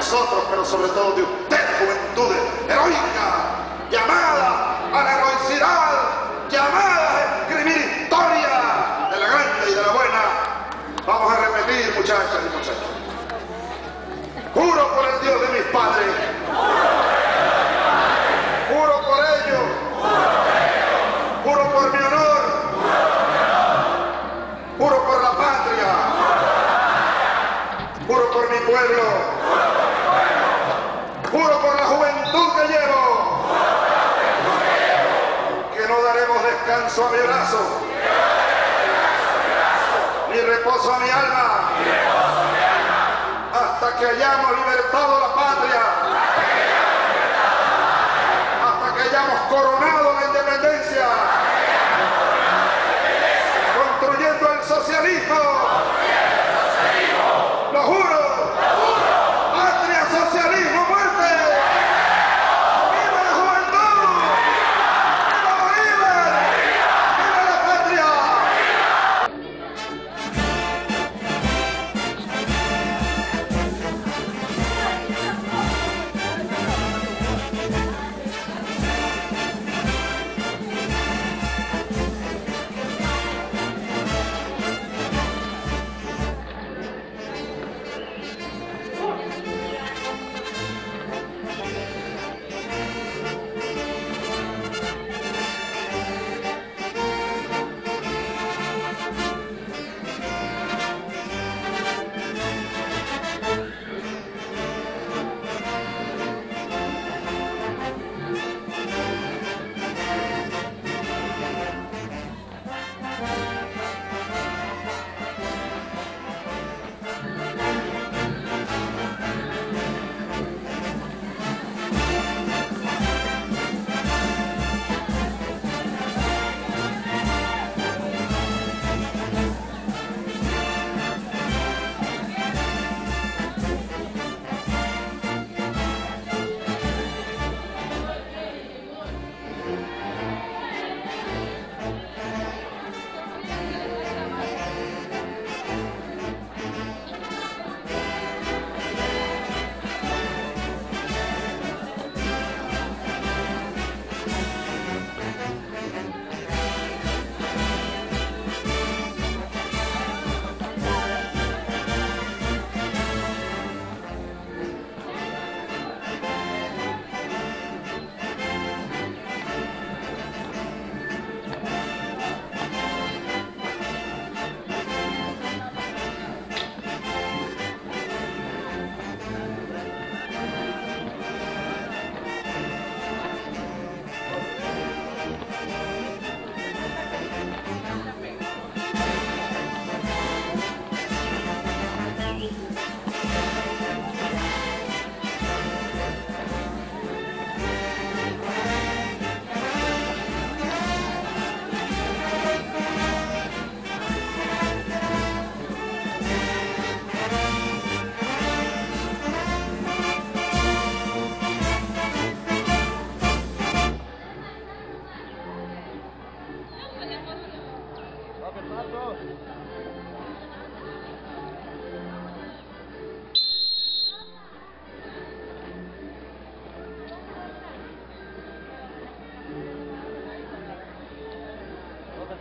nosotros, pero sobre todo de usted, juventud heroica, llamada a la heroicidad, llamada a escribir historia de la grande y de la buena. Vamos a repetir, muchachas y muchachos. Juro por el Dios de mis padres. Juro por ellos. Juro por mi honor. Juro por la patria. Juro por mi pueblo. Juro por la juventud que llevo. Que no daremos descanso a mi brazo. Ni reposo a mi alma. Hasta que hayamos libertado la patria. Hasta que hayamos coronado la independencia.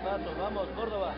Vamos, Córdoba.